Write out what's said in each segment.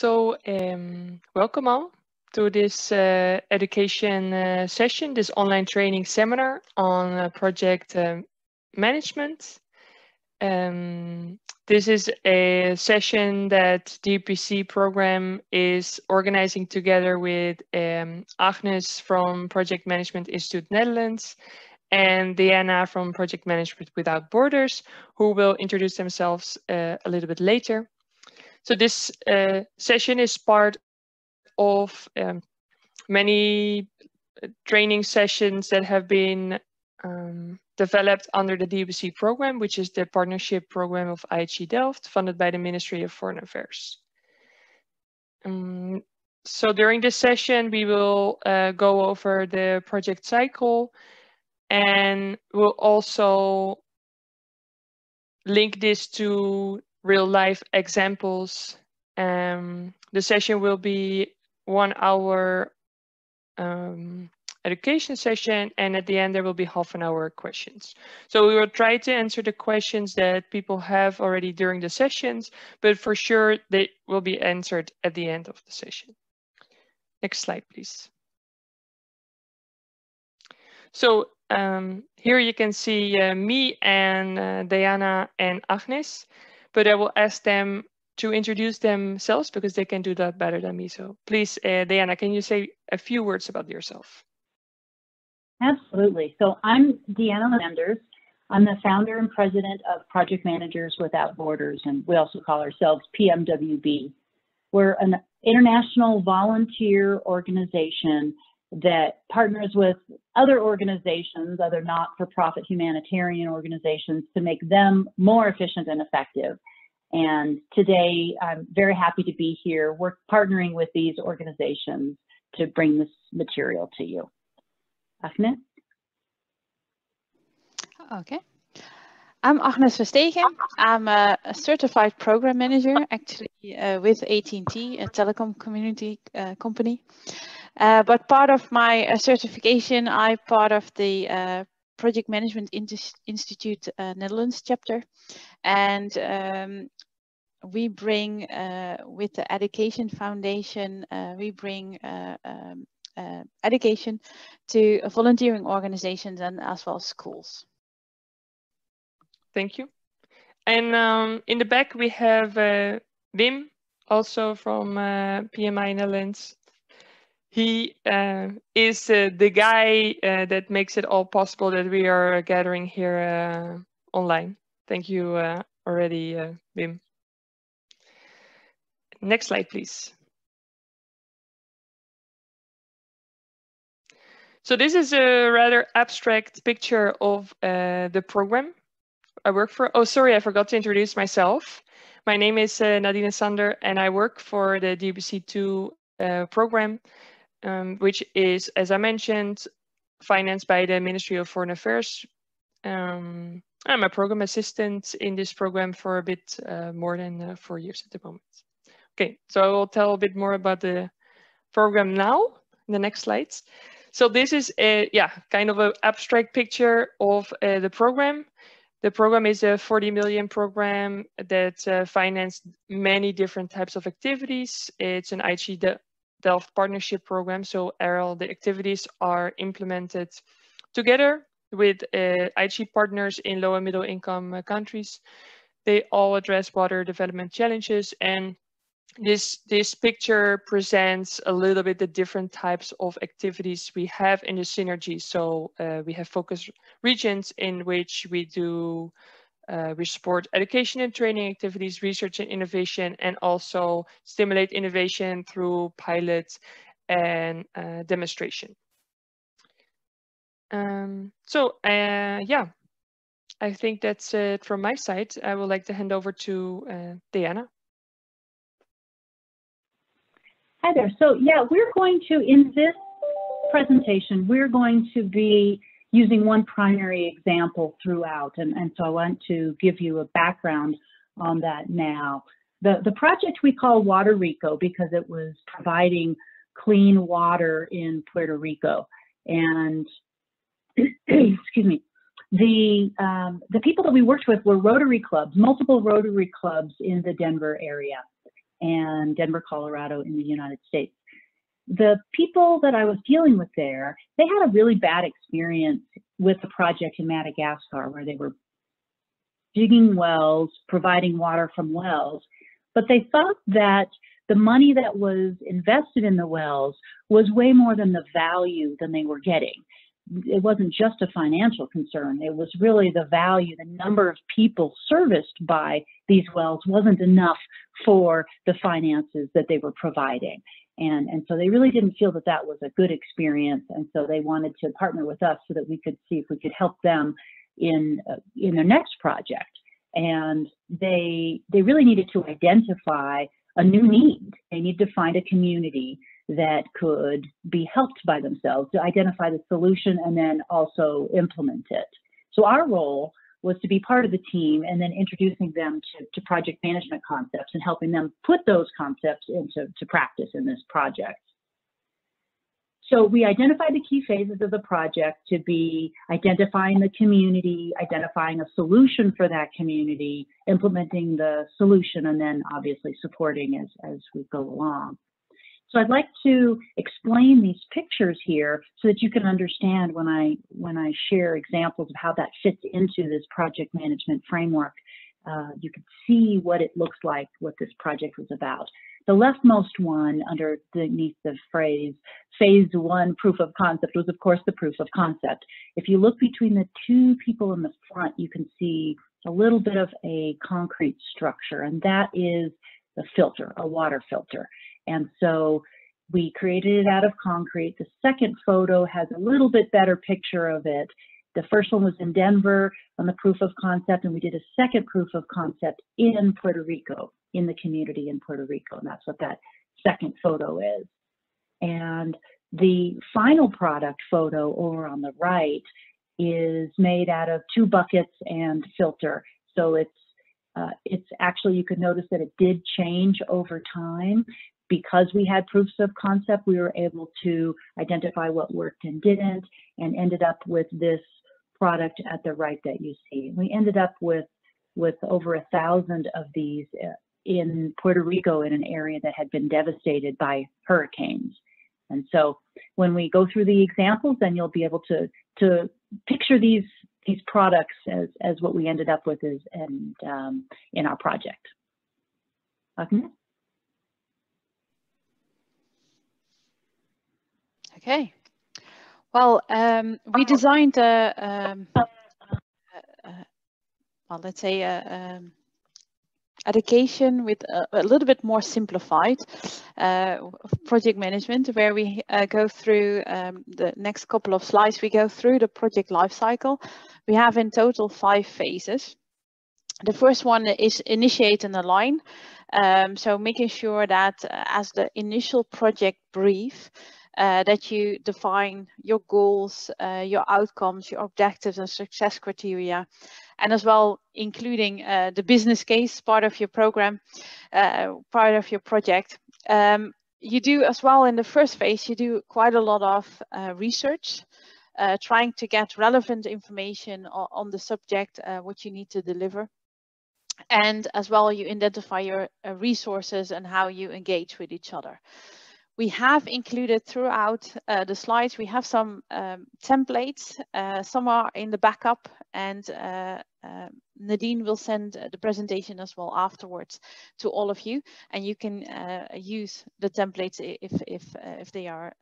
So, um, welcome all to this uh, education uh, session, this online training seminar on uh, project um, management. Um, this is a session that DUPC program is organizing together with um, Agnes from Project Management Institute Netherlands and Diana from Project Management Without Borders, who will introduce themselves uh, a little bit later. So this uh, session is part of um, many uh, training sessions that have been um, developed under the DUPC program, which is the partnership program of IHE Delft, funded by the Ministry of Foreign Affairs. Um, so during this session, we will uh, go over the project cycle and we'll also link this to real life examples. Um, the session will be one hour um, education session and at the end there will be half an hour questions. So we will try to answer the questions that people have already during the sessions, but for sure they will be answered at the end of the session. Next slide, please. So um, here you can see uh, me and uh, Diana and Agnes but I will ask them to introduce themselves because they can do that better than me. So please, uh, Diana, can you say a few words about yourself? Absolutely. So I'm Deanna Landers. I'm the founder and president of Project Managers Without Borders, and we also call ourselves PMWB. We're an international volunteer organization that partners with other organizations, other not-for-profit humanitarian organizations, to make them more efficient and effective. And today, I'm very happy to be here. We're partnering with these organizations to bring this material to you. Agnes? Okay. I'm Agnes Versteegen. I'm a, a, certified program manager, actually, uh, with AT&T, a telecom community uh, company. Uh, but part of my uh, certification, I'm part of the uh, Project Management Institute uh, Netherlands chapter. And um, we bring, uh, with the Education Foundation, we bring um, education to volunteering organizations and as well as schools. Thank you. And um, in the back, we have Wim, also from PMI Netherlands he uh, is uh, the guy uh, that makes it all possible that we are gathering here uh, online. Thank you uh, already, uh, Wim. Next slide, please. So this is a rather abstract picture of the program I work for. Oh, sorry, I forgot to introduce myself. My name is Nadine Sander and I work for the DUPC2 program um, which is, as I mentioned, financed by the Ministry of Foreign Affairs. Um, I'm a program assistant in this program for a bit uh, more than uh, four years at the moment. Okay, so I will tell a bit more about the program now in the next slides. So this is a, yeah, kind of an abstract picture of uh, the program. The program is a 40 million program that uh, financed many different types of activities. It's an IHE Delft Partnership Program. So all the activities are implemented together with uh, IHE partners in low and middle income uh, countries. They all address water development challenges and this, this picture presents a little bit the different types of activities we have in the synergy. So uh, we have focus regions in which we do uh, we support education and training activities, research and innovation, and also stimulate innovation through pilots and uh, demonstration. Um, so uh, yeah, I think that's it from my side. I would like to hand over to uh, Diana. Hi there. So yeah, we're going to, in this presentation, we're going to be using one primary example throughout. And, and so I want to give you a background on that now. The, the project we call Water Rico because it was providing clean water in Puerto Rico. And excuse me, the um, the people that we worked with were Rotary clubs, multiple Rotary clubs in the Denver area. and Denver, Colorado in the United States. The people that I was dealing with there, they had a really bad experience with the project in Madagascar where they were digging wells, providing water from wells, but they thought that the money that was invested in the wells was way more than the value than they were getting. It wasn't just a financial concern. It was really the value, the number of people serviced by these wells wasn't enough for the finances that they were providing. And, and so they really didn't feel that that was a good experience. And so they wanted to partner with us so that we could see if we could help them in, uh, in their next project. And they, they really needed to identify a new need. They need to find a community that could be helped by themselves to identify the solution and then also implement it. So our role was to be part of the team and then introducing them to, to project management concepts and helping them put those concepts into to practice in this project. So we identified the key phases of the project to be identifying the community, identifying a solution for that community, implementing the solution, and then obviously supporting as, as we go along. So I'd like to explain these pictures here so that you can understand when I, when I share examples of how that fits into this project management framework. Uh, you can see what it looks like, what this project was about. The leftmost one underneath the phrase phase one proof of concept was of course the proof of concept. If you look between the two people in the front, you can see a little bit of a concrete structure and that is the filter, a water filter. And so we created it out of concrete. The second photo has a little bit better picture of it. The first one was in Denver on the proof of concept, and we did a second proof of concept in Puerto Rico in the community in Puerto Rico. And that's what that second photo is. And the final product photo over on the right is made out of two buckets and filter. So it's uh, it's actually, you could notice that it did change over time. Because we had proofs of concept, we were able to identify what worked and didn't and ended up with this product at the right that you see. We ended up with with over a thousand of these uh, in Puerto Rico in an area that had been devastated by hurricanes. And so when we go through the examples, then you'll be able to, to picture these, these products as, as what we ended up with is, and, um, in our project. Okay. Okay. Well, um, we designed a, um, uh, uh, well, let's say a, um, education with a, a, little bit more simplified uh, project management where we uh, go through um, the next couple of slides. We go through the project lifecycle we have in total five phases. The first one is initiate and align um, so making sure that uh, as the initial project brief uh, that you define your goals, uh, your outcomes, your objectives and success criteria, and as well including uh, the business case part of your program, uh, part of your project. Um, you do as well in the first phase, you do quite a lot of uh, research, uh, trying to get relevant information on, the subject, what you need to deliver and as well you identify your uh, resources and how you engage with each other we have included throughout uh, the slides, we have some um, templates. Uh, some are in the backup and uh, uh Nadine will send the presentation as well afterwards to all of you. And you can uh, use the templates if, if, uh, if they are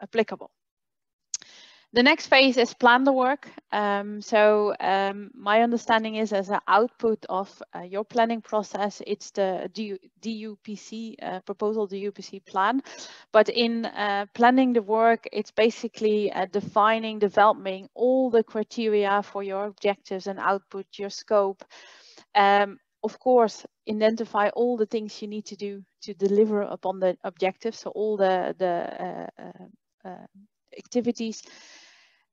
applicable. The next phase is plan the work. Um, so um, my understanding is as an output of uh, your planning process, it's the DUPC uh, proposal, DUPC plan. But in uh, planning the work, it's basically uh, defining, developing all the criteria for your objectives and output, your scope. Um, of course, identify all the things you need to do to deliver upon the objectives. So all the, the uh, uh, activities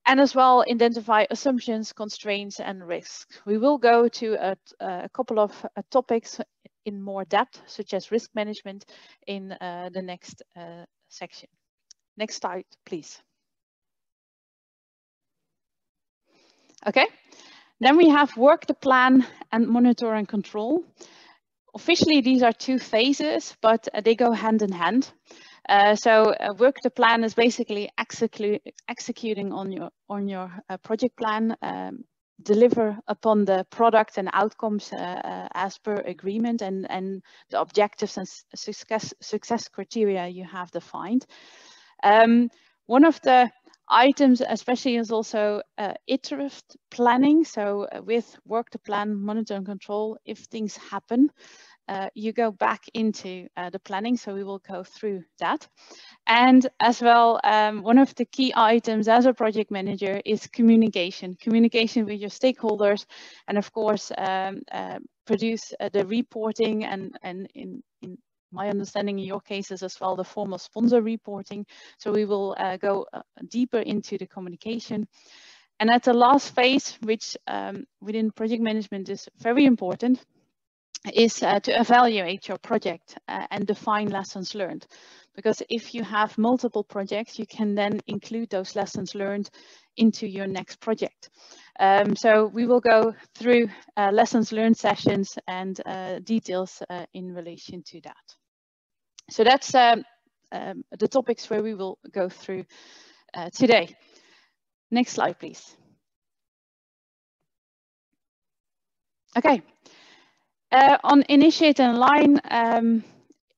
and as well identify assumptions, constraints, and risks. We will go to a, a couple of uh, topics in more depth, such as risk management in uh, the next uh, section. Next slide, please. Okay, then we have work the plan and monitor and control. officially, these are two phases, but they go hand in hand. Uh, so uh, work the plan is basically execu executing on your on your uh, project plan, um, deliver upon the product and outcomes uh, uh, as per agreement and and the objectives and success success criteria you have defined. Um, one of the items especially is also uh, iterative planning. So with work the plan, monitor and control, if things happen, uh, you go back into uh, the planning. So we will go through that. And as well, um, one of the key items as a project manager is communication, communication with your stakeholders, and of course, um, uh, produce uh, the reporting and, and in, in my understanding in your cases as well, the formal sponsor reporting. So we will uh, go uh, deeper into the communication. And at the last phase, which um, within project management is very important, is uh, to evaluate your project uh, and define lessons learned. Because if you have multiple projects, you can then include those lessons learned into your next project. Um, so we will go through uh, lessons learned sessions and uh, details uh, in relation to that. So that's um, um, the topics where we will go through uh, today. Next slide, please. Okay, uh, on Initiate and Align, um,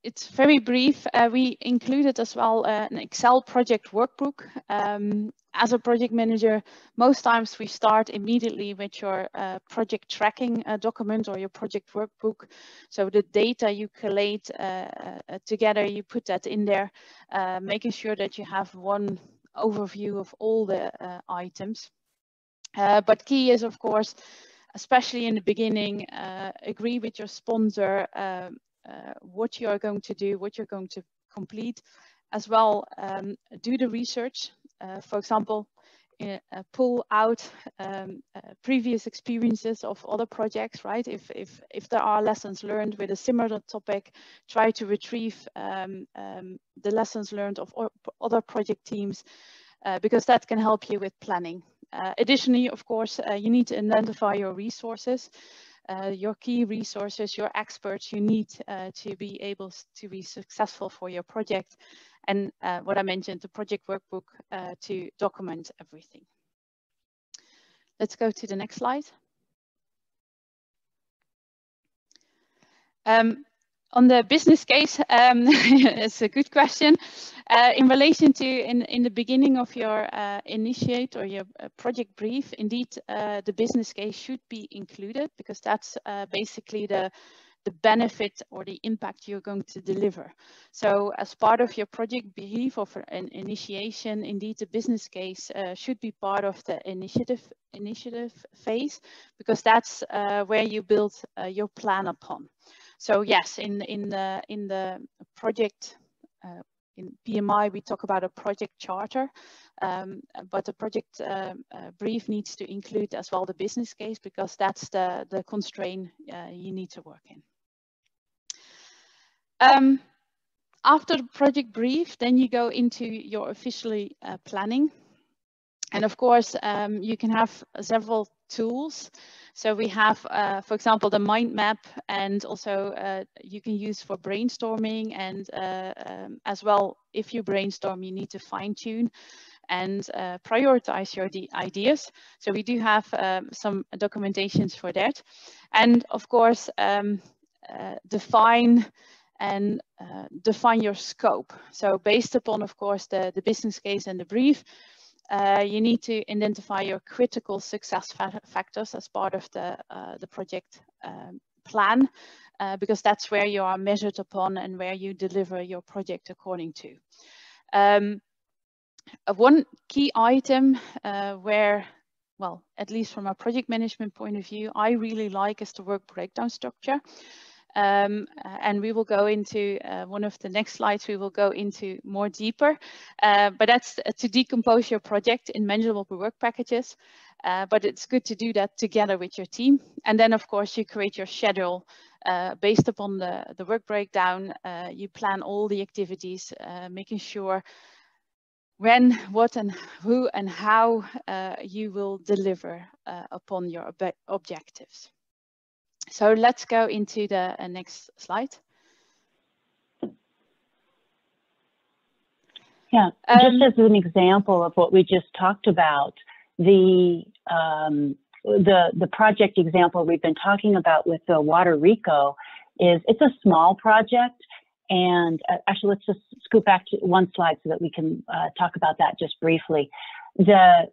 it's very brief. Uh, we included as well uh, an Excel project workbook. Um, as a project manager, most times we start immediately with your uh, project tracking uh, document or your project workbook. So the data you collate uh, uh, together, you put that in there, making sure that you have one overview of all the items. but key is, of course, especially in the beginning, uh, agree with your sponsor um, uh, what you are going to do, what you're going to complete. As well, um, do the research. Uh, for example, pull out um, uh, previous experiences of other projects, right? If, if, if there are lessons learned with a similar topic, try to retrieve um, um, the lessons learned of other project teams uh, because that can help you with planning. Uh, additionally, of course, uh, you need to identify your resources, uh, your key resources, your experts you need uh, to be able to be successful for your project. And uh, what I mentioned, the project workbook uh, to document everything. Let's go to the next slide. Um, on the business case, um, it's a good question. Uh, in relation to in, in the beginning of your uh, initiate or your uh, project brief, indeed, uh, the business case should be included because that's uh, basically the, the benefit or the impact you're going to deliver. So as part of your project brief or for an initiation, indeed, the business case uh, should be part of the initiative initiative phase because that's where you build your plan upon. So yes, in, in, the, in the project uh, in PMI, we talk about a project charter, um, but the project uh, uh, brief needs to include as well the business case because that's the, the constraint uh, you need to work in. Um, after the project brief, then you go into your officially uh, planning. And of course, um, you can have several tools. So we have, uh, for example, the mind map and also uh, you can use for brainstorming and uh, um, as well, if you brainstorm, you need to fine tune and uh, prioritize your ideas. So we do have um, some documentations for that. And of course, um, uh, define and uh, define your scope. So based upon, of course, the, the business case and the brief, uh, you need to identify your critical success fa factors as part of the, uh, the project um, plan, uh, because that's where you are measured upon and where you deliver your project according to. Um, uh, one key item uh, where, well, at least from a project management point of view, I really like is the work breakdown structure. Um, and we will go into uh, one of the next slides, we will go into more deeper, uh, but that's to decompose your project in manageable work packages. Uh, but it's good to do that together with your team. And then of course you create your schedule uh, based upon the, the work breakdown. Uh, you plan all the activities, uh, making sure when, what and who and how you will deliver upon your ob objectives. So let's go into the uh, next slide. Yeah, um, just as an example of what we just talked about, the um, the the project example we've been talking about with the Water Rico is it's a small project, and uh, actually let's just scoot back to one slide so that we can uh, talk about that just briefly. The uh,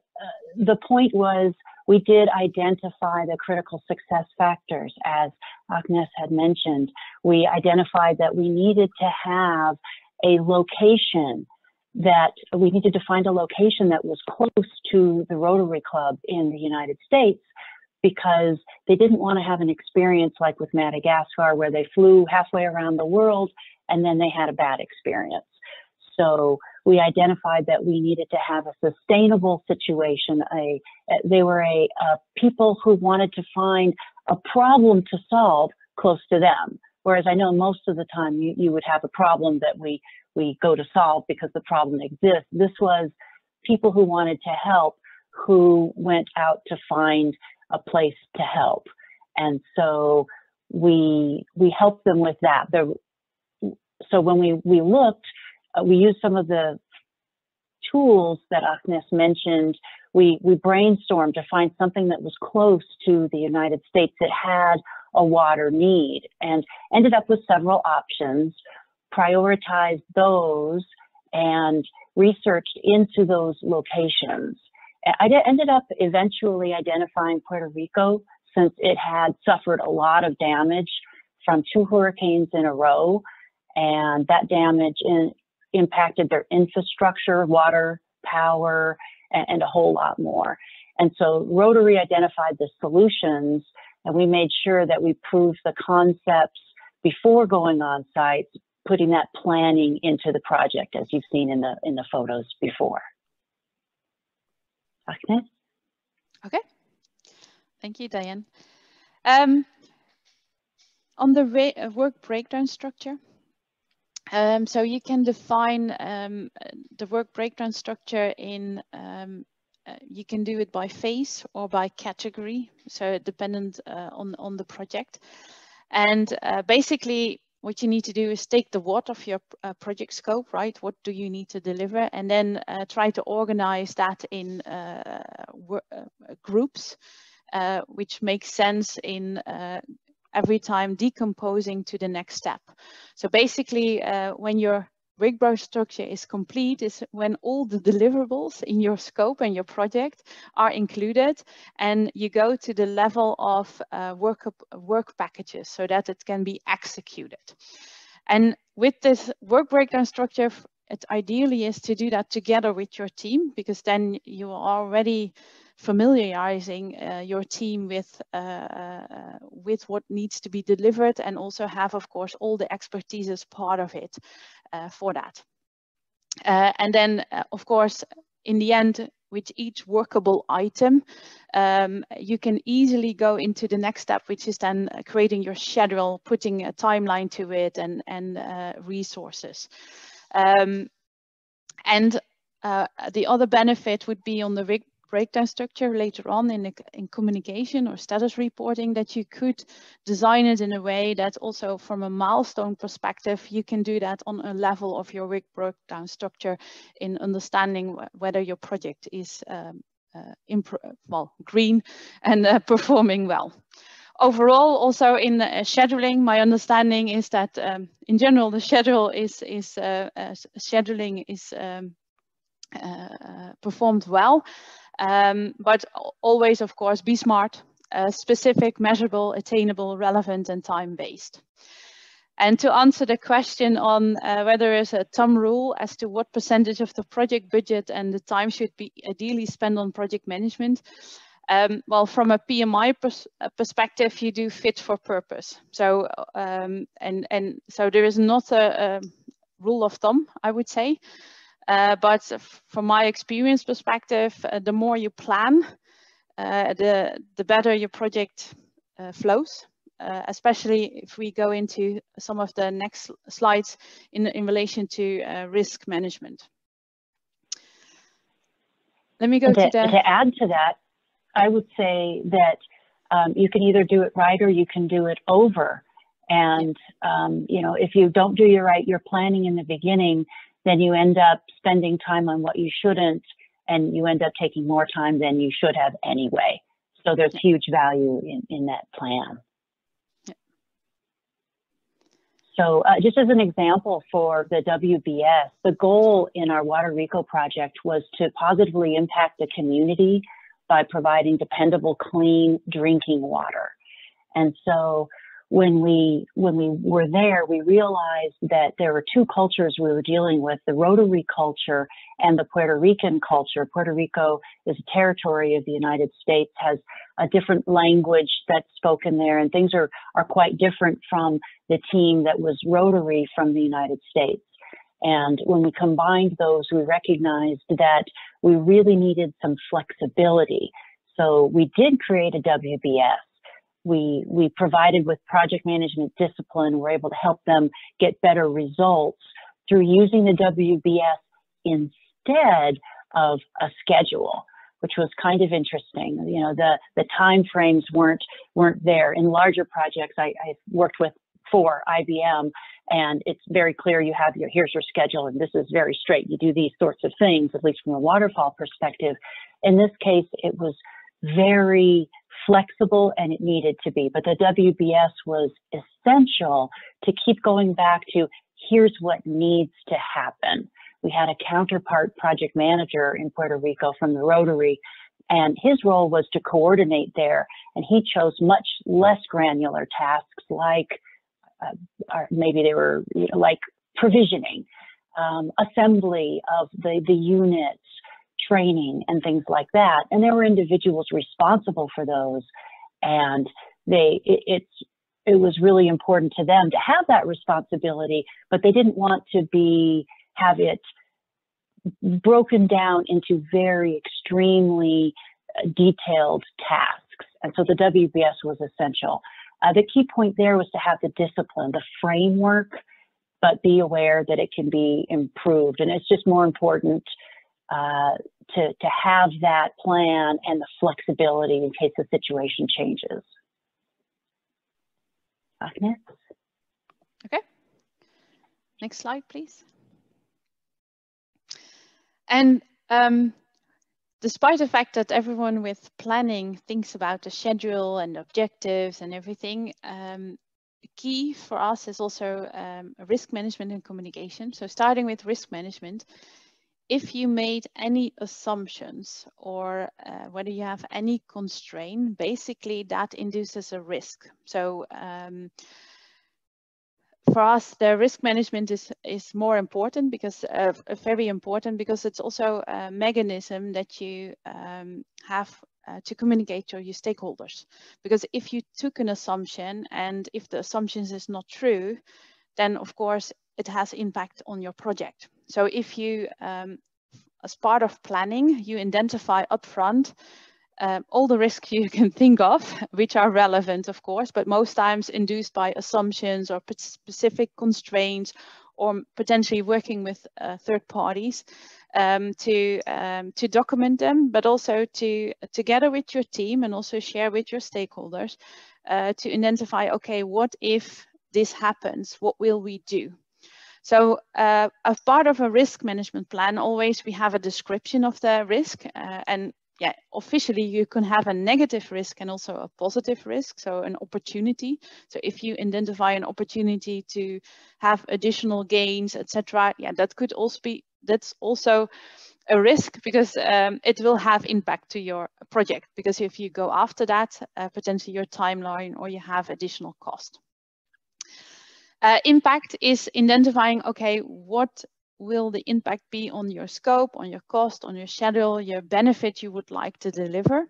the point was we did identify the critical success factors, as Agnes had mentioned. We identified that we needed to have a location that we needed to find a location that was close to the Rotary Club in the United States because they didn't want to have an experience like with Madagascar where they flew halfway around the world and then they had a bad experience. So we identified that we needed to have a sustainable situation. A, they were a, a people who wanted to find a problem to solve close to them. Whereas I know most of the time you, you would have a problem that we we go to solve because the problem exists. This was people who wanted to help who went out to find a place to help. And so we we helped them with that. So when we we looked, uh, we used some of the tools that Agnes mentioned. We we brainstormed to find something that was close to the United States that had a water need, and ended up with several options prioritized those and researched into those locations. I ended up eventually identifying Puerto Rico since it had suffered a lot of damage from two hurricanes in a row, and that damage in, impacted their infrastructure, water, power, and, and a whole lot more. And so Rotary identified the solutions, and we made sure that we proved the concepts before going on site putting that planning into the project as you've seen in the in the photos before. Agnes? Okay. Thank you, Diane. Um, on the uh, work breakdown structure, um, so you can define um, the work breakdown structure in, um, uh, you can do it by phase or by category, so dependent uh, on, on the project. And uh, basically, what you need to do is take the what of your uh, project scope, right? What do you need to deliver? And then uh, try to organize that in uh, groups, uh, which makes sense in uh, every time decomposing to the next step. So basically, when you're breakdown structure is complete is when all the deliverables in your scope and your project are included and you go to the level of uh, work, work packages so that it can be executed. And with this work breakdown structure, it ideally is to do that together with your team because then you are already familiarizing uh, your team with uh, uh, with what needs to be delivered and also have of course all the expertise as part of it uh, for that. Uh, and then, of course, in the end, with each workable item, um, you can easily go into the next step, which is then creating your schedule, putting a timeline to it and, and uh, resources. Um, and uh, the other benefit would be on the breakdown structure later on in, in communication or status reporting that you could design it in a way that also from a milestone perspective, you can do that on a level of your work breakdown structure in understanding whether your project is um, uh, well, green and uh, performing well. Overall also in uh, scheduling my understanding is that um, in general the schedule is is uh, uh, scheduling is um, uh, performed well um, but always, of course, be smart, uh, specific, measurable, attainable, relevant, and time-based. And to answer the question on uh, whether there's a thumb rule as to what percentage of the project budget and the time should be ideally spent on project management, um, well, from a PMI pers uh, perspective, you do fit for purpose. So, um, and, and so there is not a, a rule of thumb, I would say. Uh, but from my experience perspective, uh, the more you plan, uh, the, the better your project uh, flows, uh, especially if we go into some of the next slides in, in relation to uh, risk management. Let me go to, to the... To add to that, I would say that um, you can either do it right or you can do it over. And, um, you know, if you don't do your right, your planning in the beginning, then you end up spending time on what you shouldn't, and you end up taking more time than you should have anyway. So there's huge value in, in that plan. So uh, just as an example for the WBS, the goal in our Water Rico project was to positively impact the community by providing dependable, clean drinking water. And so when we when we were there, we realized that there were two cultures we were dealing with: the Rotary culture and the Puerto Rican culture. Puerto Rico is a territory of the United States, has a different language that's spoken there, and things are are quite different from the team that was Rotary from the United States. And when we combined those, we recognized that we really needed some flexibility. So we did create a WBS we we provided with project management discipline we're able to help them get better results through using the WBS instead of a schedule which was kind of interesting. You know the the time frames weren't weren't there. In larger projects I, I worked with for IBM and it's very clear you have your here's your schedule and this is very straight. You do these sorts of things at least from a waterfall perspective. In this case it was very flexible and it needed to be. But the WBS was essential to keep going back to here's what needs to happen. We had a counterpart project manager in Puerto Rico from the Rotary, and his role was to coordinate there. And he chose much less granular tasks like uh, maybe they were you know, like provisioning, um, assembly of the, the units, training and things like that. And there were individuals responsible for those. And they, it, it's, it was really important to them to have that responsibility, but they didn't want to be, have it broken down into very extremely uh, detailed tasks. And so the WBS was essential. Uh, the key point there was to have the discipline, the framework, but be aware that it can be improved. And it's just more important uh, to, to have that plan and the flexibility in case the situation changes. Agnes? Okay. Next slide, please. And um, despite the fact that everyone with planning thinks about the schedule and objectives and everything, um, key for us is also um, risk management and communication. So starting with risk management, if you made any assumptions or uh, whether you have any constraint, basically that induces a risk. So um, for us, the risk management is, is more important because uh, very important because it's also a mechanism that you um, have uh, to communicate to your stakeholders. Because if you took an assumption and if the assumptions is not true, then of course it has impact on your project. So if you, um, as part of planning, you identify upfront um, all the risks you can think of, which are relevant, of course, but most times induced by assumptions or specific constraints or potentially working with uh, third parties um, to um, to document them, but also to together with your team and also share with your stakeholders uh, to identify, okay, what if this happens? What will we do? So uh, as part of a risk management plan, always we have a description of the risk uh, and yeah, officially you can have a negative risk and also a positive risk, so an opportunity. So if you identify an opportunity to have additional gains, etc., yeah, that could also be that's also a risk because um, it will have impact to your project. Because if you go after that, uh, potentially your timeline or you have additional cost. Uh, impact is identifying, okay, what will the impact be on your scope, on your cost, on your schedule, your benefit you would like to deliver,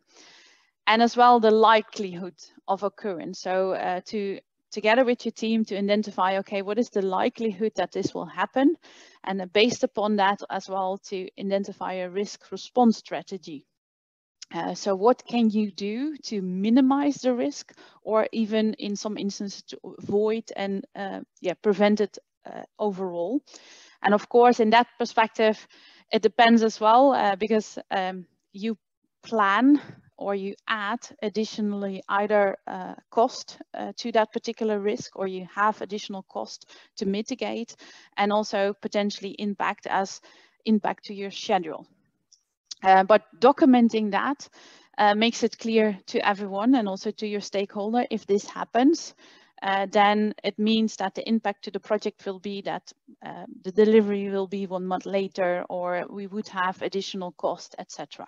and as well the likelihood of occurrence. So uh, to together with your team to identify, okay, what is the likelihood that this will happen? And based upon that as well to identify a risk response strategy. Uh, so what can you do to minimize the risk or even in some instances to avoid and uh, yeah, prevent it uh, overall? And of course, in that perspective, it depends as well uh, because um, you plan or you add additionally either uh, cost uh, to that particular risk or you have additional cost to mitigate and also potentially impact as impact to your schedule. Uh, but documenting that uh, makes it clear to everyone and also to your stakeholder if this happens, uh, then it means that the impact to the project will be that uh, the delivery will be one month later or we would have additional cost, etc.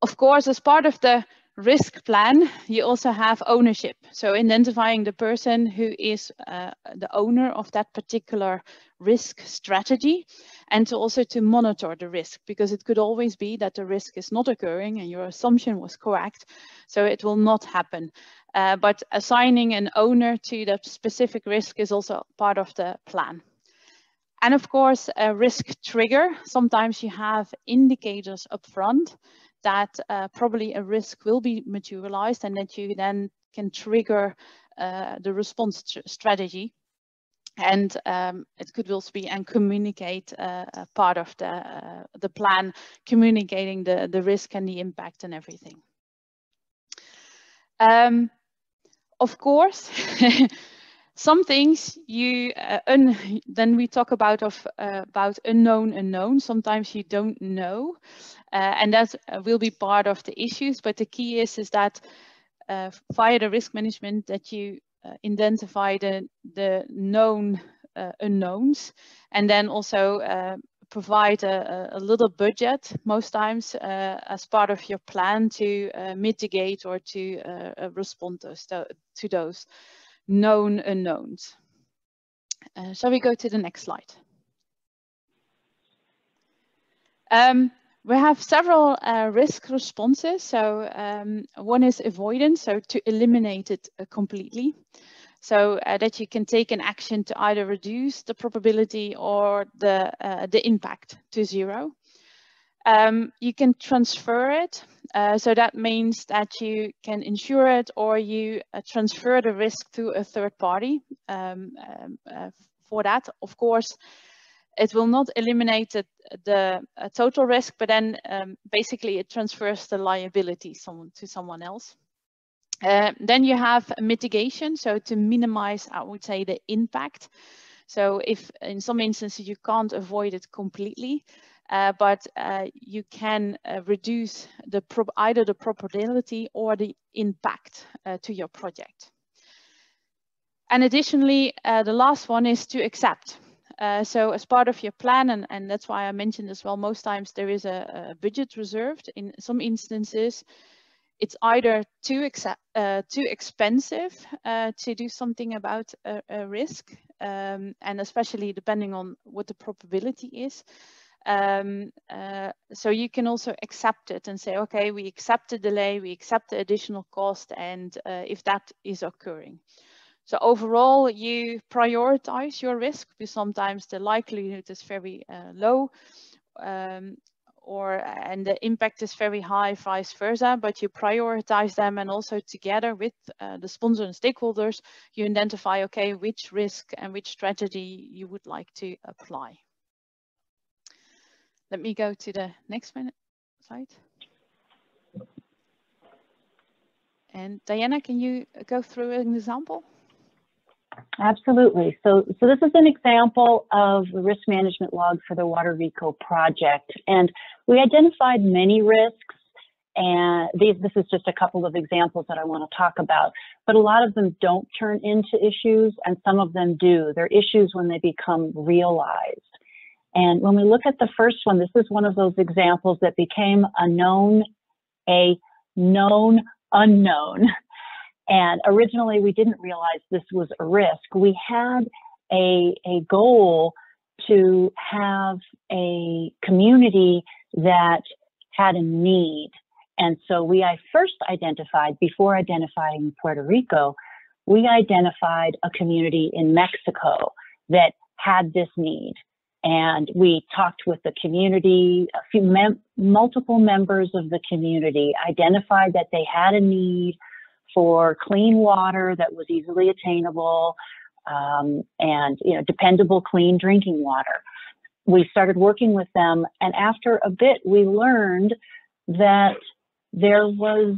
Of course, as part of the risk plan, you also have ownership. So identifying the person who is uh, the owner of that particular risk strategy and to also to monitor the risk because it could always be that the risk is not occurring and your assumption was correct. So it will not happen. Uh, but assigning an owner to that specific risk is also part of the plan. And of course, a risk trigger. Sometimes you have indicators upfront that uh, probably a risk will be materialized and that you then can trigger uh, the response strategy. And um, it could also be and communicate uh, part of the, uh, the plan, communicating the, the risk and the impact and everything. Um, of course, some things you uh, then we talk about of uh, about unknown unknown. Sometimes you don't know uh, and that uh, will be part of the issues but the key is is that uh, via the risk management that you uh, identify the the known unknowns and then also provide a, a, little budget most times uh, as part of your plan to uh, mitigate or to uh, respond to, to those known unknowns. Uh, shall we go to the next slide? Um, we have several uh, risk responses. So um, one is avoidance, so to eliminate it uh, completely. So uh, that you can take an action to either reduce the probability or the, uh, the impact to zero. Um, you can transfer it. Uh, so that means that you can insure it or you uh, transfer the risk to a third party. Um, um, uh, for that, of course, it will not eliminate the, the uh, total risk, but then um, basically it transfers the liability to someone else. Uh, then you have mitigation, so to minimize, I would say, the impact. So if in some instances you can't avoid it completely, uh, but uh, you can uh, reduce the either the probability or the impact uh, to your project. And additionally, uh, the last one is to accept. Uh, so as part of your plan, and, and that's why I mentioned as well, most times there is a, a budget reserved. In some instances, it's either too, too expensive to do something about a, a risk, um, and especially depending on what the probability is. Um, uh, so you can also accept it and say, okay, we accept the delay, we accept the additional cost, and uh, if that is occurring. So overall, you prioritize your risk because sometimes the likelihood is very uh, low um, or and the impact is very high, vice versa, but you prioritize them and also together with uh, the sponsor and stakeholders, you identify, okay, which risk and which strategy you would like to apply. Let me go to the next slide. And Diana, can you go through an example? Absolutely. So, so this is an example of the risk management log for the Water Rico project. And we identified many risks and these, this is just a couple of examples that I want to talk about, but a lot of them don't turn into issues and some of them do. They're issues when they become realized. And when we look at the first one, this is one of those examples that became a known, a known unknown. And originally we didn't realize this was a risk. We had a, a goal to have a community that had a need. And so we I first identified, before identifying Puerto Rico, we identified a community in Mexico that had this need and we talked with the community, a few mem- multiple members of the community identified that they had a need for clean water that was easily attainable um, and you know dependable clean drinking water. We started working with them, and after a bit, we learned that there was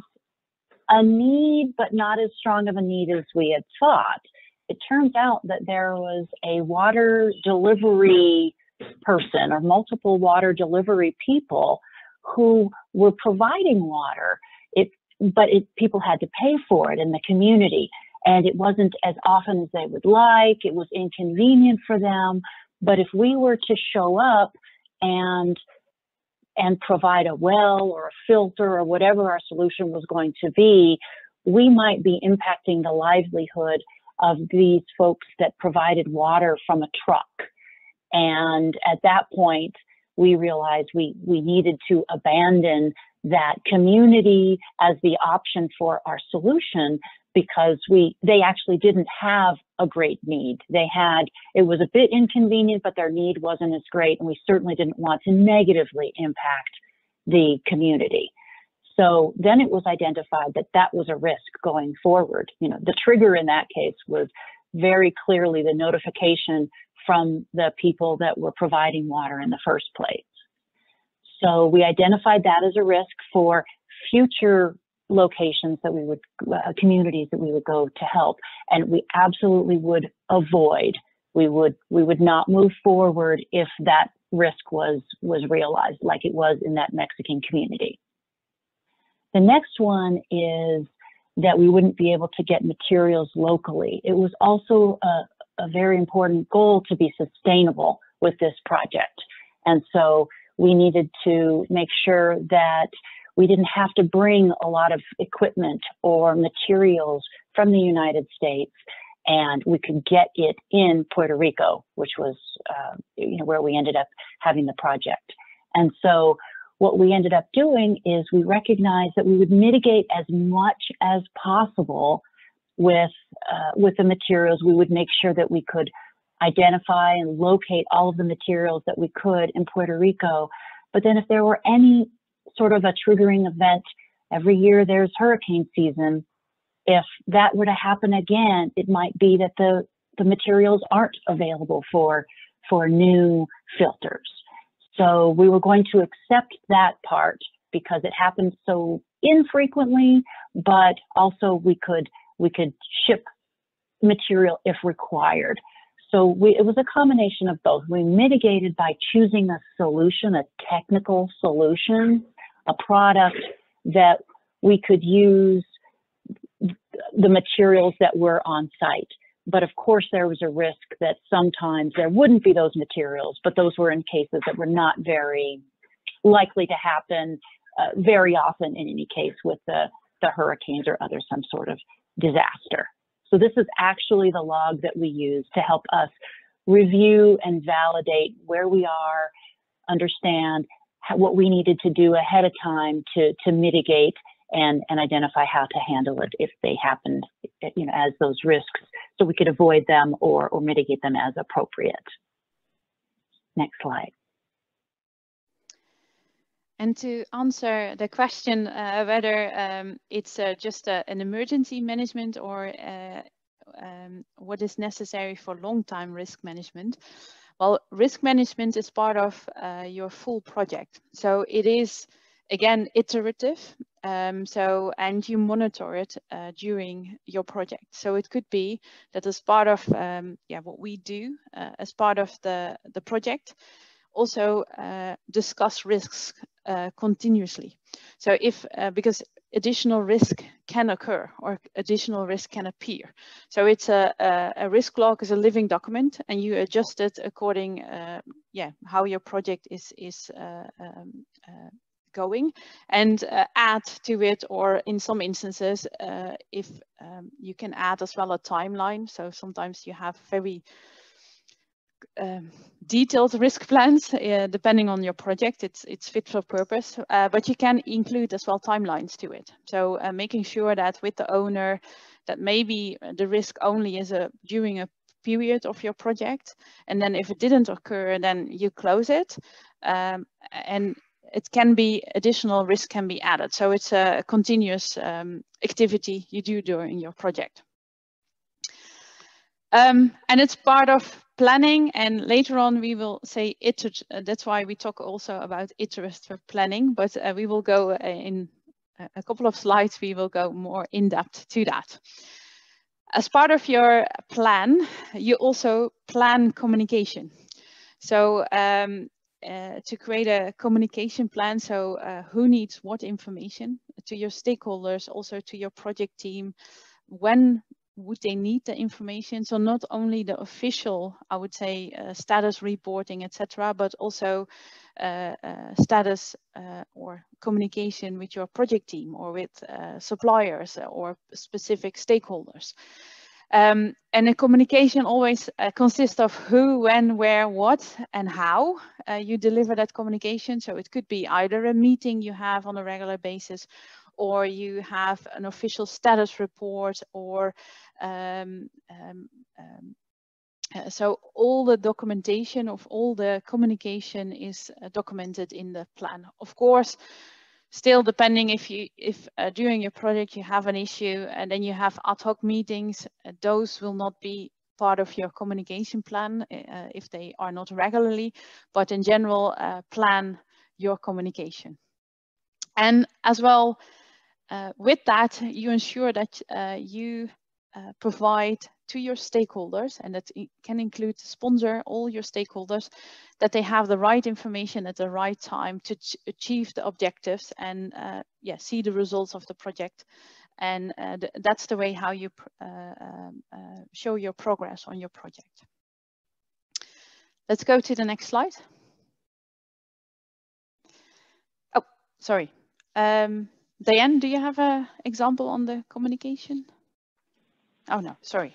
a need, but not as strong of a need as we had thought. It turns out that there was a water delivery person or multiple water delivery people who were providing water. It, but it, people had to pay for it in the community. And it wasn't as often as they would like. It was inconvenient for them. But if we were to show up and and provide a well or a filter or whatever our solution was going to be, we might be impacting the livelihood of these folks that provided water from a truck. And at that point, we realized we, we needed to abandon that community as the option for our solution because we they actually didn't have a great need. They had it was a bit inconvenient, but their need wasn't as great, and we certainly didn't want to negatively impact the community. So then it was identified that that was a risk going forward. You know, the trigger in that case was very clearly the notification from the people that were providing water in the first place. So we identified that as a risk for future locations that we would, uh, communities that we would go to help, and we absolutely would avoid. We would we would not move forward if that risk was was realized, like it was in that Mexican community. The next one is that we wouldn't be able to get materials locally. It was also a, a very important goal to be sustainable with this project, and so we needed to make sure that we didn't have to bring a lot of equipment or materials from the United States, and we could get it in Puerto Rico, which was uh, you know where we ended up having the project. And so what we ended up doing is we recognized that we would mitigate as much as possible with uh, with the materials. We would make sure that we could identify and locate all of the materials that we could in Puerto Rico. But then if there were any sort of a triggering event. Every year there's hurricane season. If that were to happen again, it might be that the, the materials aren't available for, for new filters. So we were going to accept that part because it happens so infrequently, but also we could we could ship material if required. So we, it was a combination of both. We mitigated by choosing a solution, a technical solution a product that we could use the materials that were on site. But of course, there was a risk that sometimes there wouldn't be those materials, but those were in cases that were not very likely to happen uh, very often in any case with the, the hurricanes or other some sort of disaster. So this is actually the log that we use to help us review and validate where we are, understand what we needed to do ahead of time to to mitigate and and identify how to handle it if they happened you know as those risks so we could avoid them or or mitigate them as appropriate next slide and to answer the question uh, whether um, it's uh, just a, an emergency management or uh, um, what is necessary for long time risk management, well, risk management is part of uh, your full project. So it is, again, iterative. Um, so, and you monitor it uh, during your project. So it could be that as part of, um, yeah, what we do uh, as part of the, the project, also uh, discuss risks uh, continuously. So if, uh, because additional risk can occur or additional risk can appear. So it's a, a, a risk log is a living document and you adjust it according, uh, yeah, how your project is, is uh, um, uh, going and uh, add to it or in some instances uh, if um, you can add as well a timeline so sometimes you have very um, detailed risk plans uh, depending on your project it's it's fit for purpose uh, but you can include as well timelines to it. So uh, making sure that with the owner that maybe the risk only is a during a period of your project and then if it didn't occur then you close it um, and it can be additional risk can be added. So it's a continuous um, activity you do during your project um, and it's part of planning and later on we will say it uh, that's why we talk also about iterative planning but uh, we will go uh, in a couple of slides, we will go more in depth to that. As part of your plan, you also plan communication. So um, uh, to create a communication plan, so uh, who needs what information to your stakeholders, also to your project team, when would they need the information? So not only the official, I would say, uh, status reporting, etc., but also uh, uh, status uh, or communication with your project team or with uh, suppliers or specific stakeholders. Um, and the communication always uh, consists of who, when, where, what, and how you deliver that communication. So it could be either a meeting you have on a regular basis or you have an official status report or um, um, um, uh, so all the documentation of all the communication is uh, documented in the plan. Of course, still depending if you if uh, during your project you have an issue and then you have ad hoc meetings, uh, those will not be part of your communication plan uh, if they are not regularly, but in general plan your communication. And as well, uh, with that, you ensure that uh, you uh, provide to your stakeholders, and that can include sponsor, all your stakeholders, that they have the right information at the right time to achieve the objectives and uh, yeah, see the results of the project. And uh, th that's the way how you um, show your progress on your project. Let's go to the next slide. Oh, sorry. Um, Diane, do you have an example on the communication? Oh no, sorry.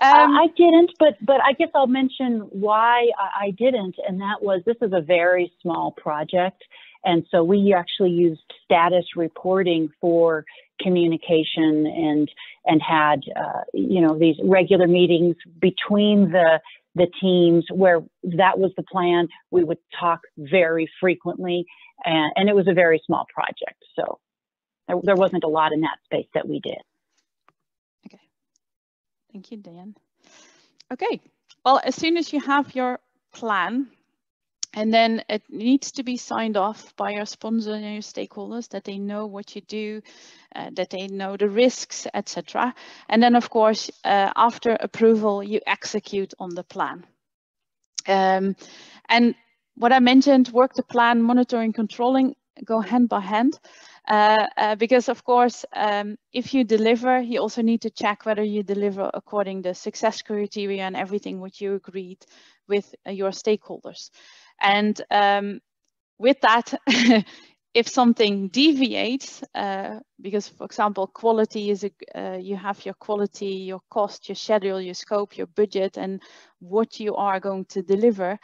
Um, I didn't, but but I guess I'll mention why I, I didn't, and that was this is a very small project, and so we actually used status reporting for communication and and had uh, you know these regular meetings between the the teams where that was the plan. We would talk very frequently, and, and it was a very small project. So there, there wasn't a lot in that space that we did. Okay. Thank you, Dan. Okay. Well, as soon as you have your plan, and then it needs to be signed off by your sponsor and your stakeholders that they know what you do, uh, that they know the risks, etc. And then, of course, uh, after approval, you execute on the plan. Um, and what I mentioned, work the plan, monitoring, controlling go hand by hand. Uh, uh, because of course, um, if you deliver, you also need to check whether you deliver according to success criteria and everything which you agreed with uh, your stakeholders. And um, with that, if something deviates, uh, because for example, quality is, a, uh, you have your quality, your cost, your schedule, your scope, your budget, and what you are going to deliver.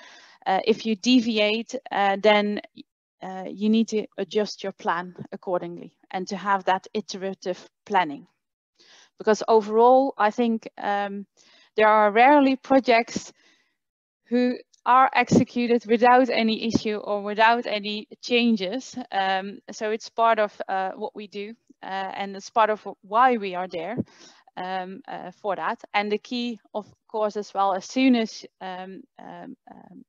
Uh, if you deviate, then uh, you need to adjust your plan accordingly and to have that iterative planning. Because overall, I think um, there are rarely projects who are executed without any issue or without any changes. Um, so it's part of uh, what we do uh, and it's part of why we are there um, uh, for that. And the key, of course, as well, as soon as um, um, um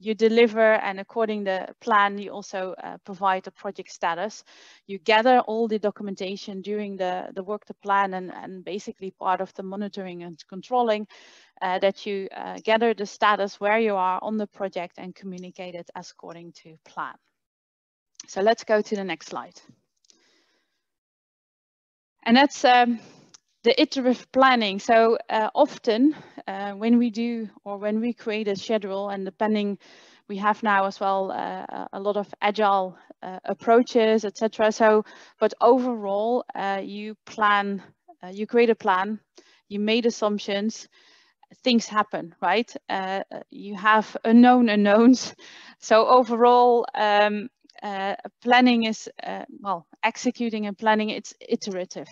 you deliver and according the plan you also uh, provide a project status. You gather all the documentation during the the work to plan and and basically part of the monitoring and controlling uh, that you uh, gather the status where you are on the project and communicate it as according to plan. So let's go to the next slide. And that's um, the iterative planning. So uh, often uh, when we do or when we create a schedule and depending, we have now as well uh, a lot of agile uh, approaches, etc. So, but overall, uh, you plan, uh, you create a plan, you made assumptions, things happen, right? you have unknown unknowns. So overall, um, planning is, well, executing and planning, it's iterative.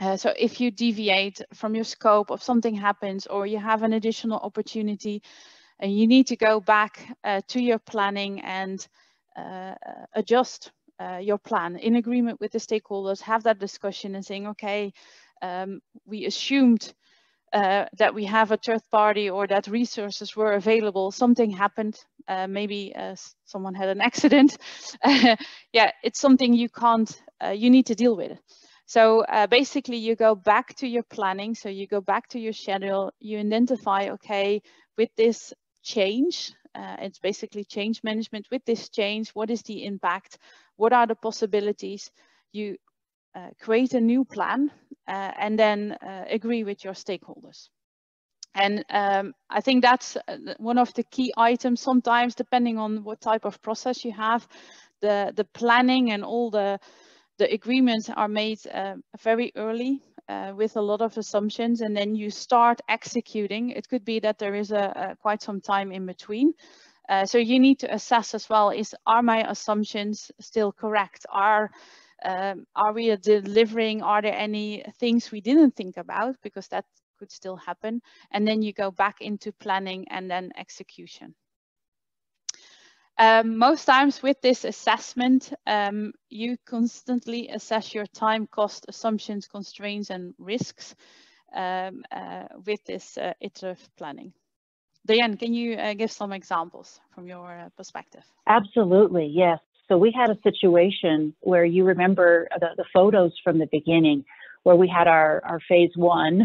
Uh, so if you deviate from your scope of something happens or you have an additional opportunity and you need to go back uh, to your planning and uh, adjust uh, your plan in agreement with the stakeholders, have that discussion and saying, okay, um, we assumed uh, that we have a third party or that resources were available, something happened, uh, maybe uh, someone had an accident. yeah, it's something you can't, uh, you need to deal with. So uh, basically you go back to your planning. So you go back to your schedule, you identify, okay, with this change, uh, it's basically change management. With this change, what is the impact? What are the possibilities? You uh, create a new plan uh, and then uh, agree with your stakeholders. And um, I think that's uh, one of the key items sometimes, depending on what type of process you have, the, the planning and all the, the agreements are made uh, very early uh, with a lot of assumptions and then you start executing. It could be that there is a, a quite some time in between. Uh, so you need to assess as well, is are my assumptions still correct? Are um, are we delivering? Are there any things we didn't think about? Because that could still happen. And then you go back into planning and then execution. Um, most times with this assessment, um, you constantly assess your time, cost, assumptions, constraints, and risks um, uh, with this uh, iterative planning. Diane, can you uh, give some examples from your uh, perspective? Absolutely, yes. So we had a situation where you remember the, the photos from the beginning where we had our, our phase one,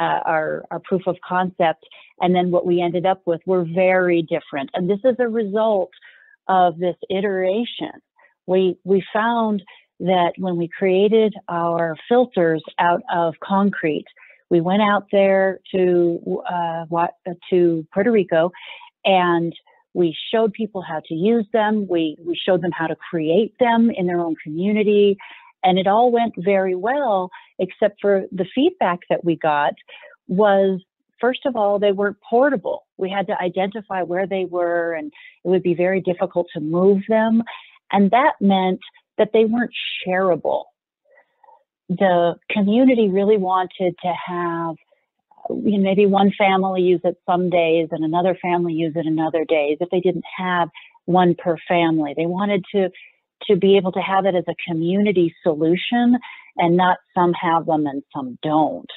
uh, our, our proof of concept, and then what we ended up with were very different. And this is a result of this iteration. We, we found that when we created our filters out of concrete, we went out there to uh, to Puerto Rico, and we showed people how to use them. We we showed them how to create them in their own community, and it all went very well, except for the feedback that we got was first of all, they weren't portable. We had to identify where they were, and it would be very difficult to move them. And that meant that they weren't shareable. The community really wanted to have you know, maybe one family use it some days and another family use it another days if they didn't have one per family. They wanted to to be able to have it as a community solution and not some have them and some don't.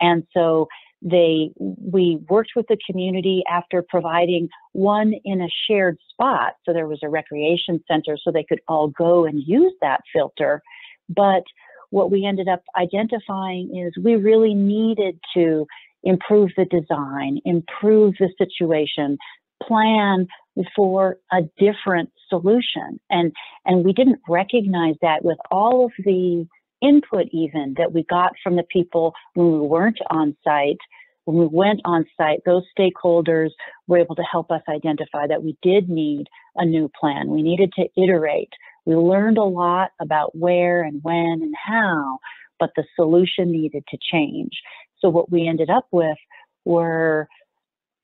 And so they we worked with the community after providing one in a shared spot. So there was a recreation center so they could all go and use that filter. But what we ended up identifying is we really needed to improve the design improve the situation plan for a different solution. And and we didn't recognize that with all of the input even that we got from the people when we weren't on site when we went on site those stakeholders were able to help us identify that we did need a new plan. We needed to iterate. We learned a lot about where and when and how but the solution needed to change. So what we ended up with were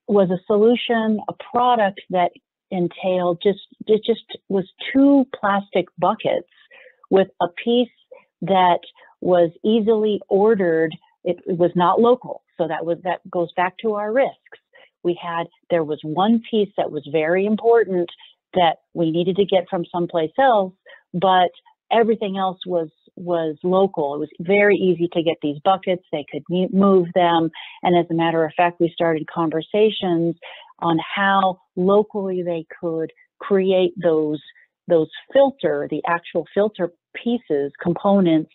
was a solution, a product that entailed just it just was two plastic buckets with a piece that was easily ordered. It, it was not local, so that was that goes back to our risks. We had there was one piece that was very important that we needed to get from someplace else, but everything else was was local. It was very easy to get these buckets. They could move them. And as a matter of fact, we started conversations on how locally they could create those those filter, the actual filter pieces, components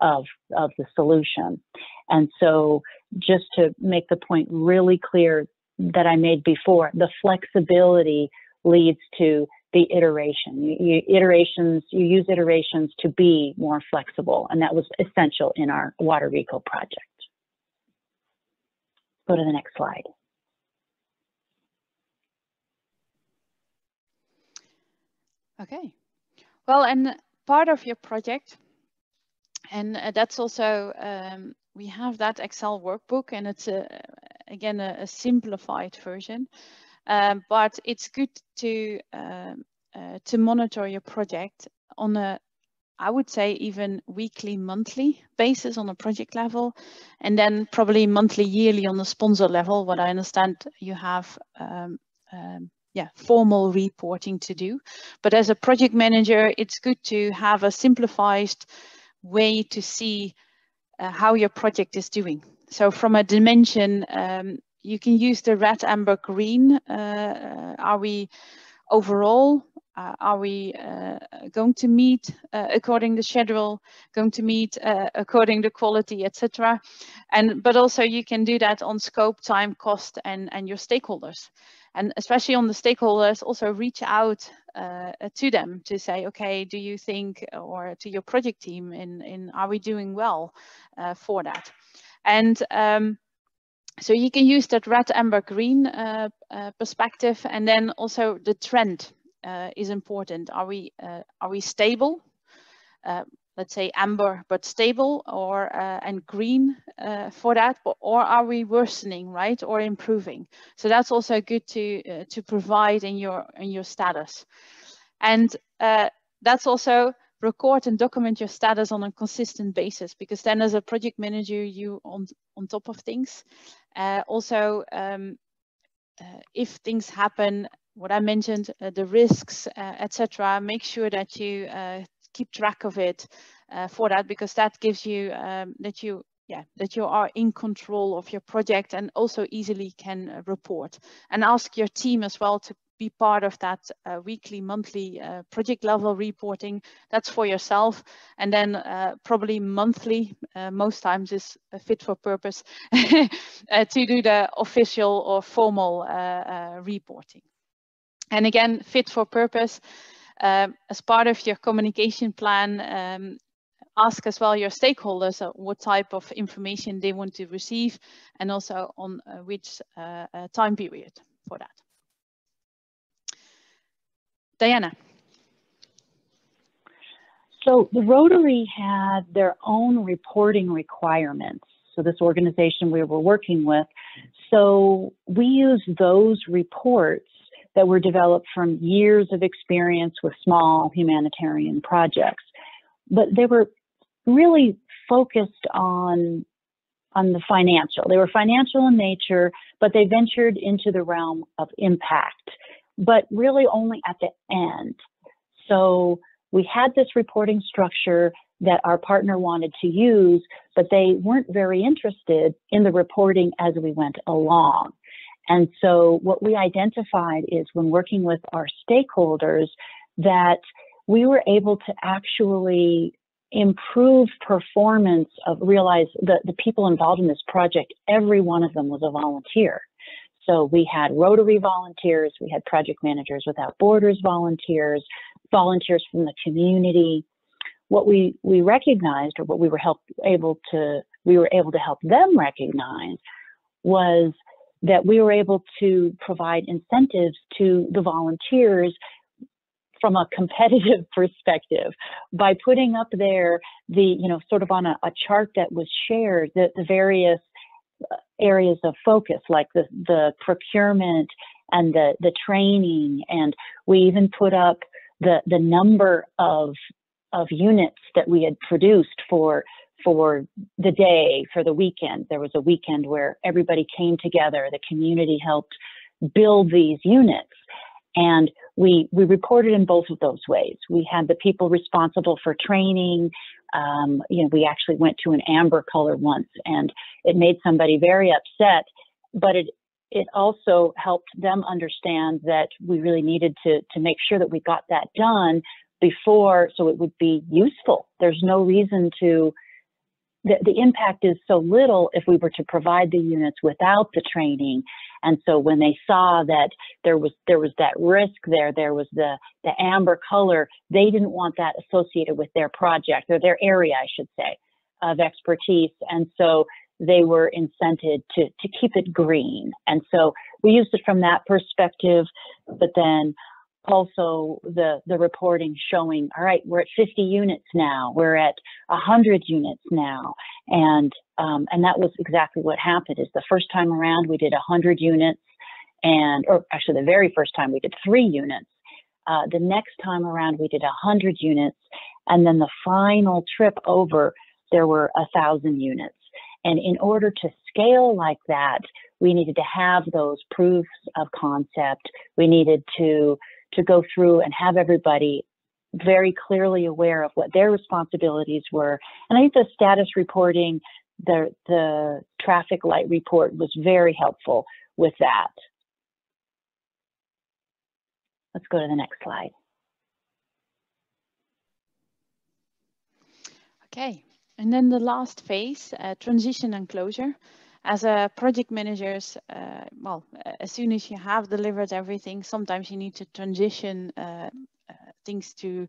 of, of the solution. And so just to make the point really clear that I made before, the flexibility leads to the iteration. You, you, iterations, you use iterations to be more flexible, and that was essential in our water recall project. Go to the next slide. Okay. Well, and part of your project, and uh, that's also, um, we have that Excel workbook, and it's, a, again, a, a simplified version. Um, but it's good to um, uh, to monitor your project on a I would say even weekly, monthly basis on a project level, and then probably monthly, yearly on the sponsor level. What I understand you have, um, um, yeah, formal reporting to do. But as a project manager, it's good to have a simplified way to see uh, how your project is doing. So from a dimension, um, you can use the red, amber, green. Uh, are we overall, uh, are we uh, going to meet uh, according the schedule, going to meet uh, according the quality, etc. And but also you can do that on scope, time, cost, and and your stakeholders, and especially on the stakeholders, also reach out uh, to them to say, okay, do you think, or to your project team, in in are we doing well uh, for that, and um, so you can use that red, amber, green uh, uh, perspective, and then also the trend uh, is important. Are we uh, are we stable? Uh, let's say amber but stable, or uh, and green for that, or are we worsening, right, or improving? So that's also good to to provide in your in your status, and that's also record and document your status on a consistent basis because then as a project manager you on on top of things uh, also um, uh, if things happen what i mentioned uh, the risks uh, etc make sure that you uh, keep track of it uh, for that because that gives you um, that you yeah that you are in control of your project and also easily can report and ask your team as well to be part of that uh, weekly, monthly uh, project level reporting. That's for yourself. And then uh, probably monthly, uh, most times is fit for purpose uh, to do the official or formal uh, reporting. And again, fit for purpose. Um, as part of your communication plan, um, ask as well your stakeholders uh, what type of information they want to receive and also on uh, which uh, time period for that. Deanna. So the Rotary had their own reporting requirements. So this organization we were working with. So we used those reports that were developed from years of experience with small humanitarian projects. But they were really focused on on the financial. They were financial in nature, but they ventured into the realm of impact but really only at the end. So we had this reporting structure that our partner wanted to use, but they weren't very interested in the reporting as we went along. And so what we identified is when working with our stakeholders that we were able to actually improve performance of realize that the people involved in this project, every one of them was a volunteer. So we had Rotary volunteers, we had Project Managers Without Borders volunteers, volunteers from the community. What we, we recognized, or what we were help, able to we were able to help them recognize, was that we were able to provide incentives to the volunteers from a competitive perspective by putting up there the you know sort of on a, a chart that was shared the, the various uh, areas of focus like the, the procurement and the, the training. And we even put up the, the number of, of units that we had produced for, for the day, for the weekend. There was a weekend where everybody came together, the community helped build these units. And we, we reported in both of those ways. We had the people responsible for training um, you know, we actually went to an amber color once and it made somebody very upset, but it, it also helped them understand that we really needed to, to make sure that we got that done before so it would be useful. There's no reason to the, the impact is so little if we were to provide the units without the training. And so when they saw that there was there was that risk there, there was the the amber color, they didn't want that associated with their project or their area, I should say, of expertise. And so they were incented to to keep it green. And so we used it from that perspective, but then also the, the reporting showing, all right, we're at 50 units now, we're at 100 units now. And, um, and that was exactly what happened is the first time around we did 100 units and, or actually the very first time we did three units. Uh, the next time around we did 100 units. And then the final trip over, there were a thousand units. And in order to scale like that, we needed to have those proofs of concept. We needed to to go through and have everybody very clearly aware of what their responsibilities were. And I think the status reporting, the, the traffic light report was very helpful with that. Let's go to the next slide. Okay, and then the last phase, uh, transition and closure. As a project managers, uh, well, as soon as you have delivered everything, sometimes you need to transition uh, uh things to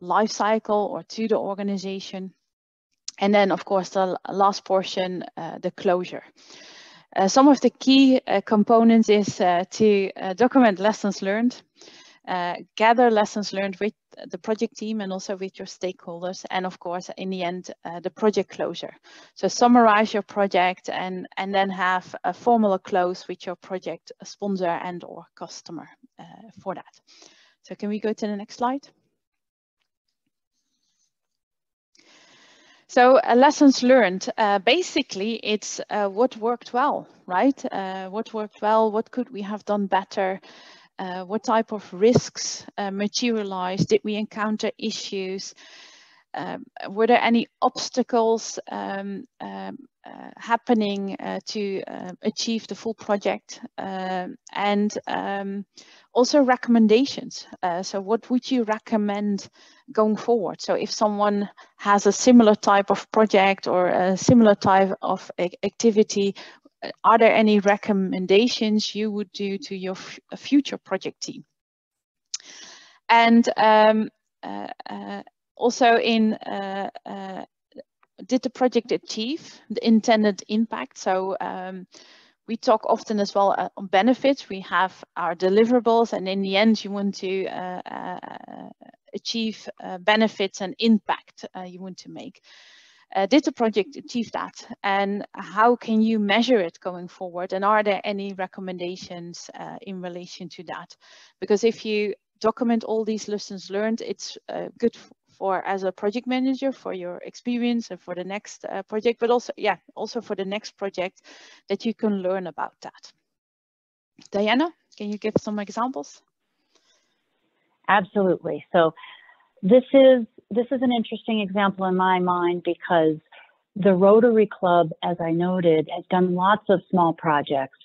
life cycle or to the organization. And then, of course, the last portion, uh, the closure. Uh, some of the key components is to document lessons learned, uh, gather lessons learned with the project team and also with your stakeholders, and of course, in the end, the project closure. So summarize your project and, and then have a formal close with your project sponsor and or customer for that. So can we go to the next slide? So uh, lessons learned, uh, basically it's uh, what worked well, right? Uh, what worked well, what could we have done better? Uh, what type of risks uh, materialized? Did we encounter issues? Um, were there any obstacles um, um, happening to achieve the full project? Um, and um, also recommendations. so what would you recommend going forward. So if someone has a similar type of project or a similar type of activity, are there any recommendations you would do to your future project team? And um, uh, uh, also in, uh, uh, did the project achieve the intended impact? So um, we talk often as well uh, on benefits. We have our deliverables, and in the end, you want to uh, achieve benefits and impact you want to make. Uh, did the project achieve that? And how can you measure it going forward? And are there any recommendations in relation to that? Because if you document all these lessons learned, it's good for as a project manager for your experience and for the next uh, project, but also, yeah, also for the next project that you can learn about that. Deanna, can you give some examples? Absolutely. So this is this is an interesting example in my mind because the Rotary Club, as I noted, has done lots of small projects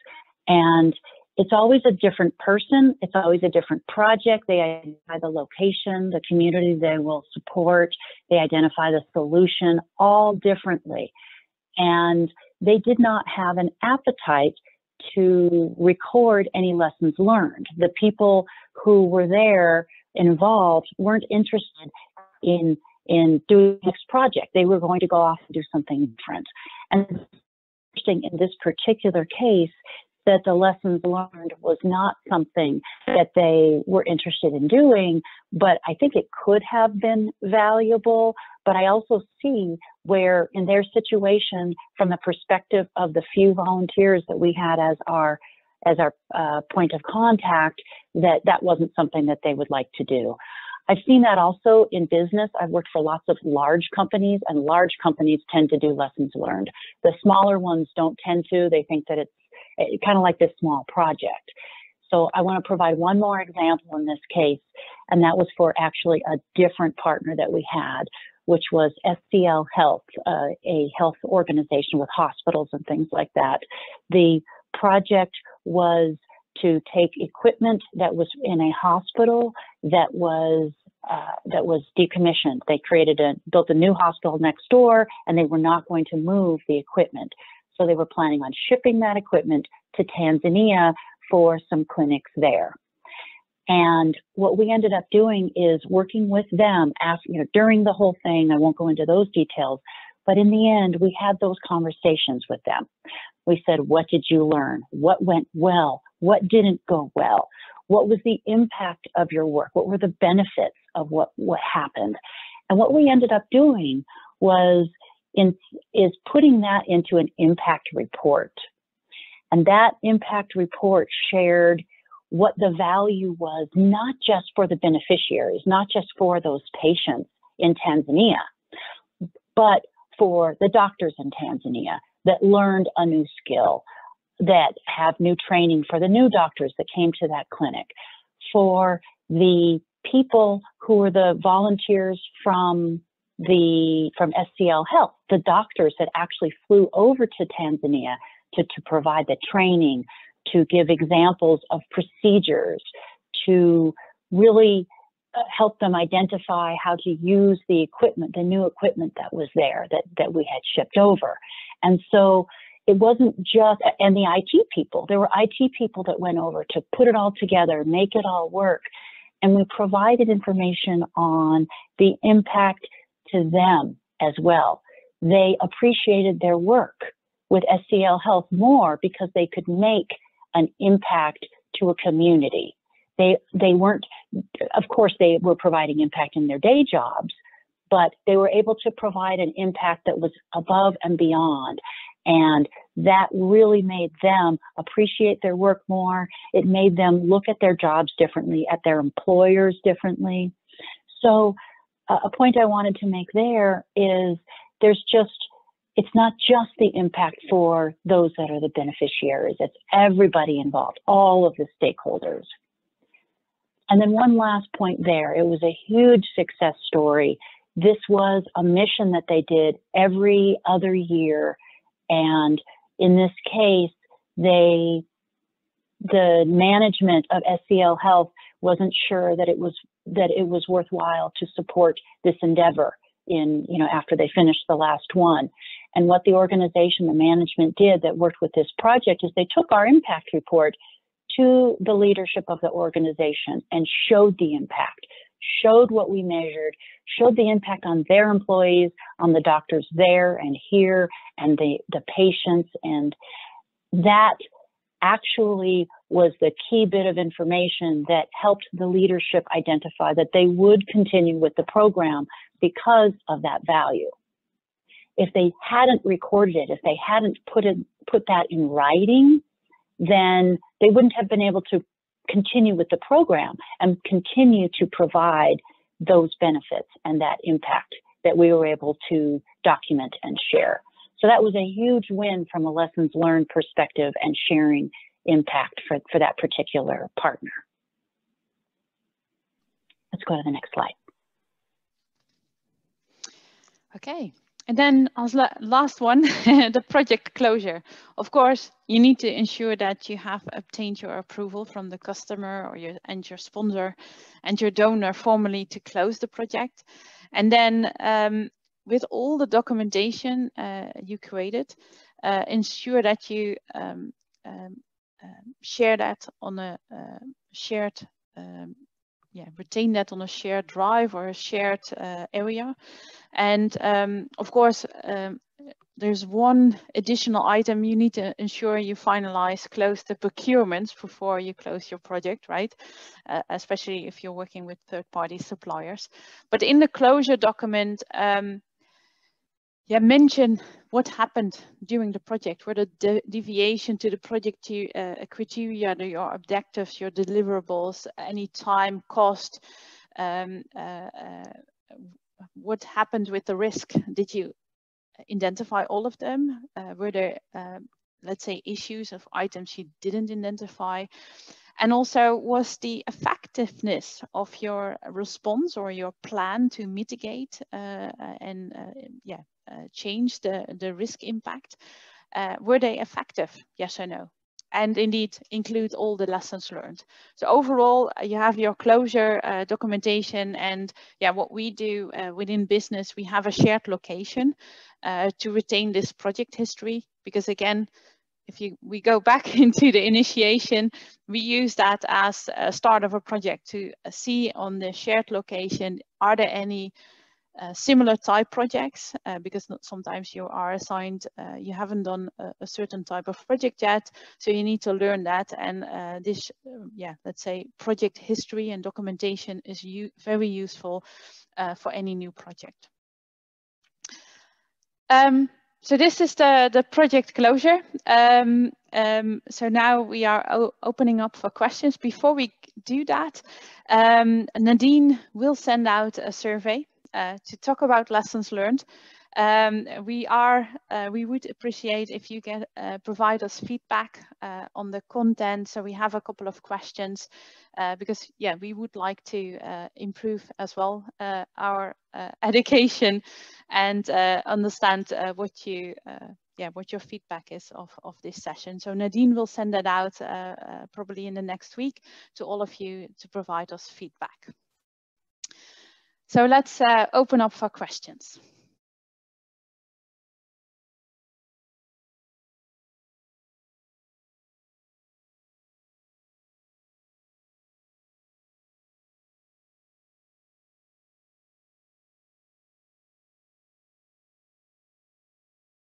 and it's always a different person. It's always a different project. They identify the location, the community they will support. They identify the solution all differently. And they did not have an appetite to record any lessons learned. The people who were there involved weren't interested in in doing this project. They were going to go off and do something different. And interesting in this particular case that the lessons learned was not something that they were interested in doing, but I think it could have been valuable. But I also see where, in their situation, from the perspective of the few volunteers that we had as our as our uh, point of contact, that that wasn't something that they would like to do. I've seen that also in business. I've worked for lots of large companies, and large companies tend to do lessons learned. The smaller ones don't tend to. They think that it's Eh, kind of like this small project. So I want to provide one more example in this case, and that was for actually a different partner that we had, which was SCL Health, uh, a health organization with hospitals and things like that. The project was to take equipment that was in a hospital that was uh, that was decommissioned. They created a built a new hospital next door, and they were not going to move the equipment. So they were planning on shipping that equipment to Tanzania for some clinics there. And what we ended up doing is working with them after, you know, during the whole thing. I won't go into those details, but in the end, we had those conversations with them. We said, what did you learn? What went well? What didn't go well? What was the impact of your work? What were the benefits of what, what happened? And what we ended up doing was in, is putting that into an impact report. And that impact report shared what the value was, not just for the beneficiaries, not just for those patients in Tanzania, but for the doctors in Tanzania that learned a new skill, that have new training for the new doctors that came to that clinic, for the people who were the volunteers from the from SCL Health, the doctors that actually flew over to Tanzania to, to provide the training, to give examples of procedures, to really uh, help them identify how to use the equipment, the new equipment that was there that, that we had shipped over. And so it wasn't just, and the IT people, there were IT people that went over to put it all together, make it all work. And we provided information on the impact to them as well. They appreciated their work with SCL Health more because they could make an impact to a community. They, they weren't, of course, they were providing impact in their day jobs, but they were able to provide an impact that was above and beyond. And that really made them appreciate their work more. It made them look at their jobs differently, at their employers differently. So, uh, a point I wanted to make there is there's just, it's not just the impact for those that are the beneficiaries, it's everybody involved, all of the stakeholders. And then one last point there, it was a huge success story. This was a mission that they did every other year and in this case, they, the management of SCL Health wasn't sure that it was that it was worthwhile to support this endeavor in you know after they finished the last one. And what the organization the management did that worked with this project is they took our impact report to the leadership of the organization and showed the impact showed what we measured, showed the impact on their employees, on the doctors there and here, and the, the patients. And that actually was the key bit of information that helped the leadership identify that they would continue with the program because of that value. If they hadn't recorded it, if they hadn't put it, put that in writing, then they wouldn't have been able to continue with the program and continue to provide those benefits and that impact that we were able to document and share. So that was a huge win from a lessons learned perspective and sharing impact for, for that particular partner. Let's go to the next slide. Okay, and then as last one, the project closure. Of course, you need to ensure that you have obtained your approval from the customer or your and your sponsor and your donor formally to close the project. And then um, with all the documentation uh, you created, uh, ensure that you um, um, um share that on a uh, shared um, yeah, retain that on a shared drive or a shared uh, area. And um, of course, um, there's one additional item you need to ensure you finalize, close the procurements before you close your project, right? Uh, especially if you're working with third-party suppliers. But in the closure document, um, yeah, mention what happened during the project, were the de deviation to the project uh, criteria, your objectives, your deliverables, any time, cost, um, uh, uh, what happened with the risk? Did you identify all of them? Uh, were there, um, let's say, issues of items you didn't identify? And also, was the effectiveness of your response or your plan to mitigate uh, and uh, yeah, uh, change the, the risk impact, uh, were they effective? Yes or no? And indeed include all the lessons learned. So overall, uh, you have your closure uh, documentation and yeah, what we do uh, within business, we have a shared location uh, to retain this project history because again, if you we go back into the initiation, we use that as a start of a project to see on the shared location, are there any uh, similar type projects uh, because sometimes you are assigned, uh, you haven't done a, a, certain type of project yet. So you need to learn that. And uh, this, um, yeah, let's say project history and documentation is very useful uh, for any new project. Um, so this is the, the project closure. Um, um, so now we are opening up for questions. Before we do that, um, Nadine will send out a survey uh, to talk about lessons learned. Um, we are, uh, we would appreciate if you get uh, provide us feedback uh, on the content. So we have a couple of questions uh, because yeah, we would like to uh, improve as well our education and understand what you yeah, what your feedback is of, of this session. So Nadine will send that out uh, uh, probably in the next week to all of you to provide us feedback. So let's uh, open up for questions.